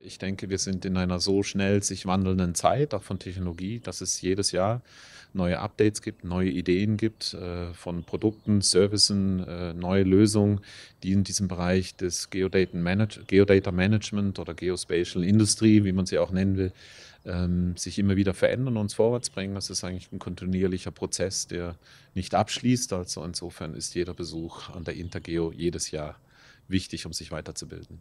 Ich denke, wir sind in einer so schnell sich wandelnden Zeit, auch von Technologie, dass es jedes Jahr neue Updates gibt, neue Ideen gibt äh, von Produkten, Services, äh, neue Lösungen, die in diesem Bereich des Geodata, Manage Geodata Management oder Geospatial Industry, wie man sie auch nennen will, ähm, sich immer wieder verändern und uns vorwärts bringen. Das ist eigentlich ein kontinuierlicher Prozess, der nicht abschließt. Also insofern ist jeder Besuch an der Intergeo jedes Jahr wichtig, um sich weiterzubilden.